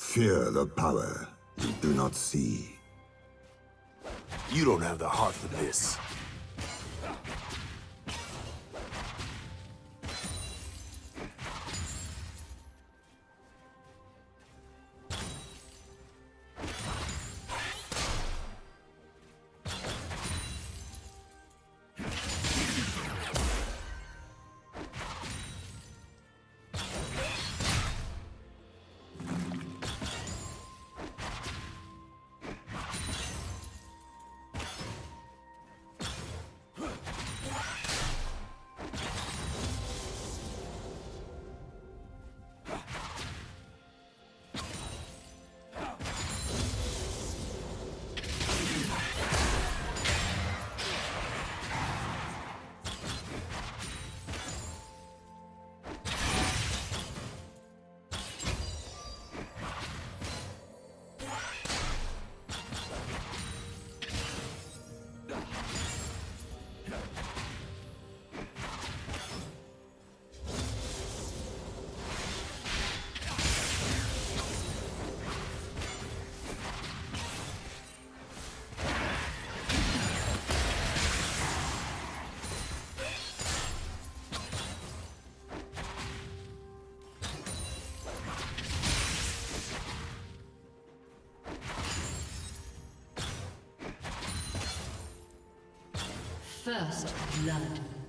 Fear the power you do not see. You don't have the heart for this. First blood.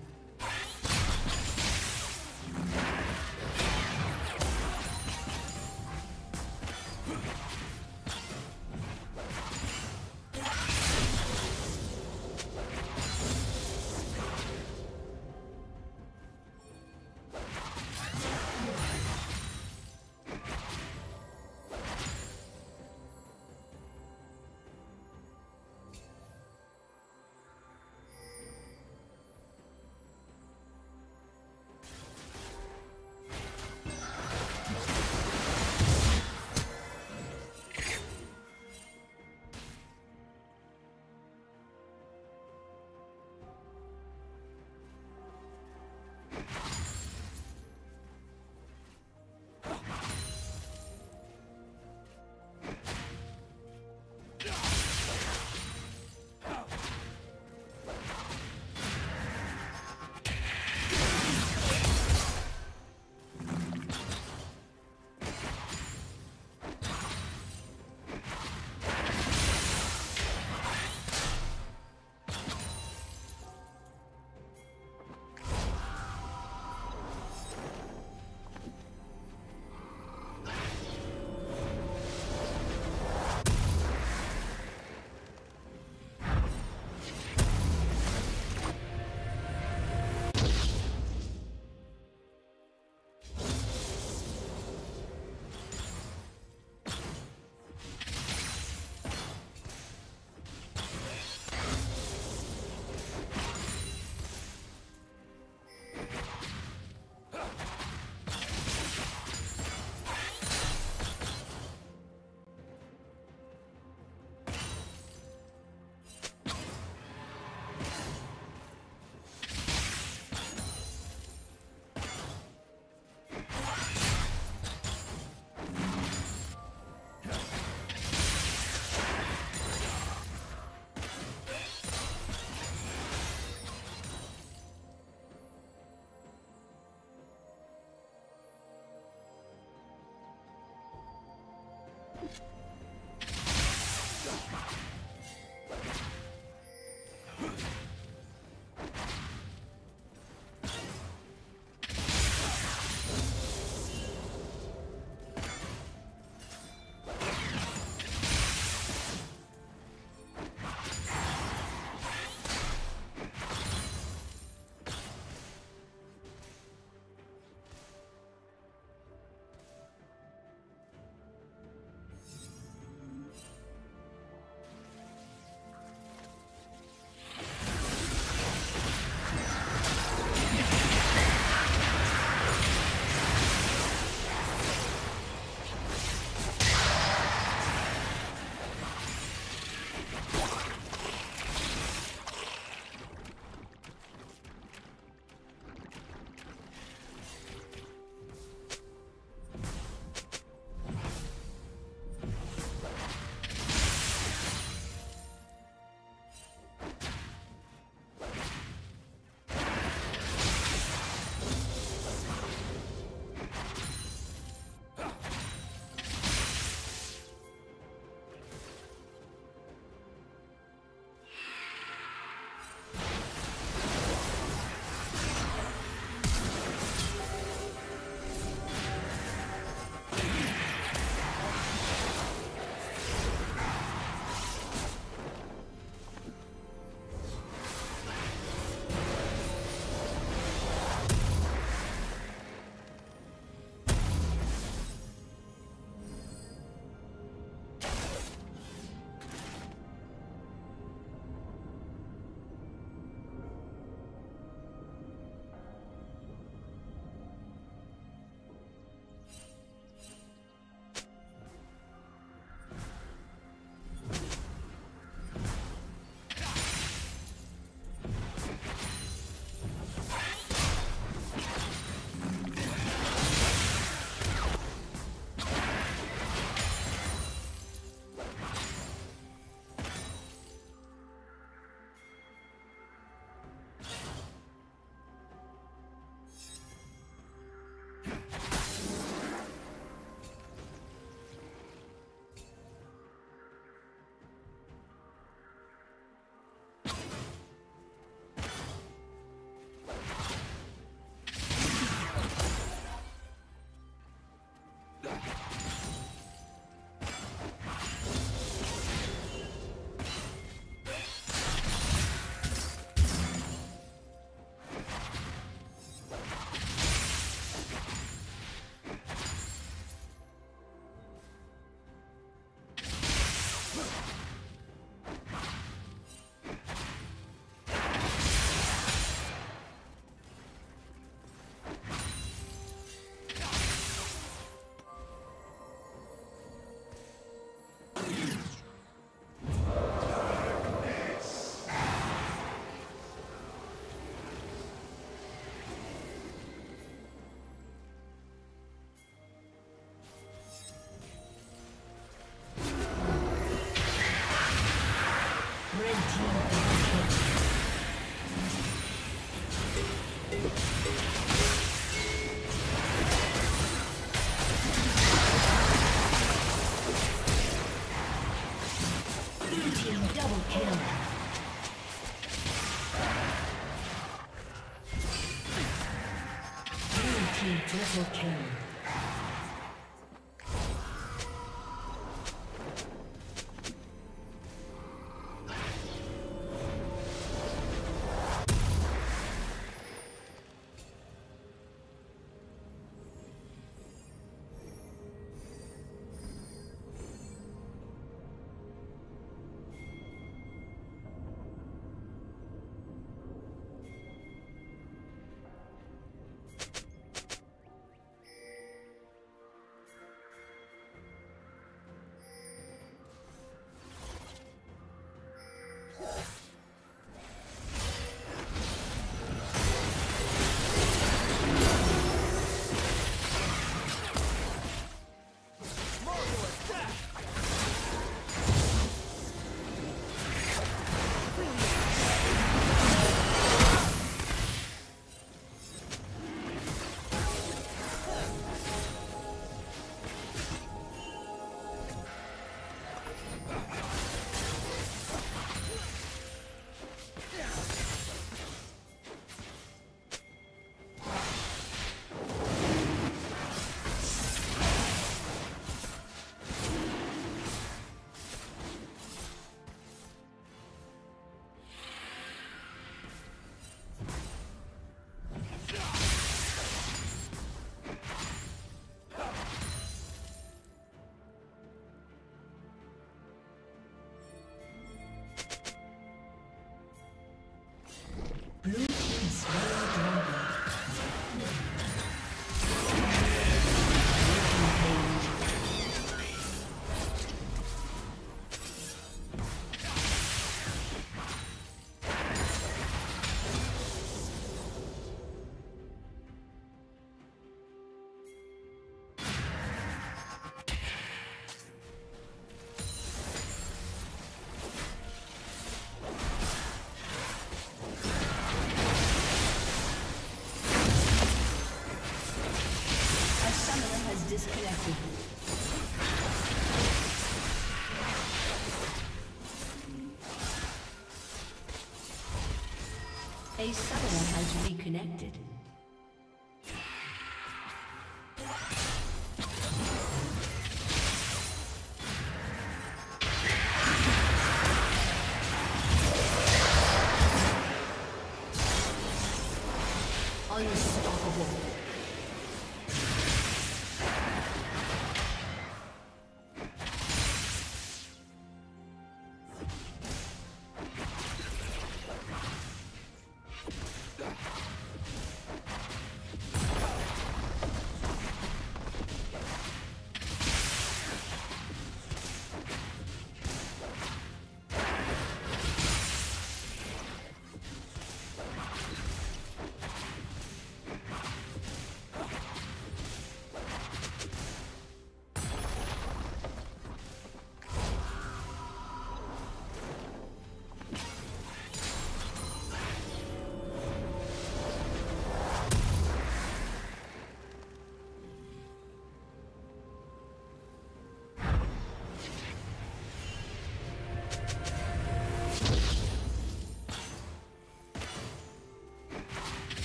Has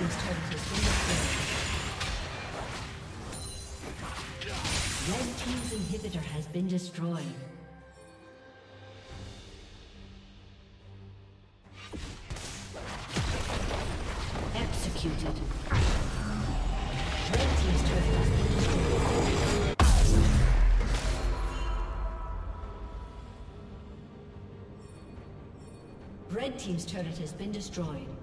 Team's turret has been destroyed. Red team's inhibitor has been destroyed. Executed. Red team's turret. Red team's turret has been destroyed.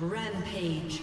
Rampage.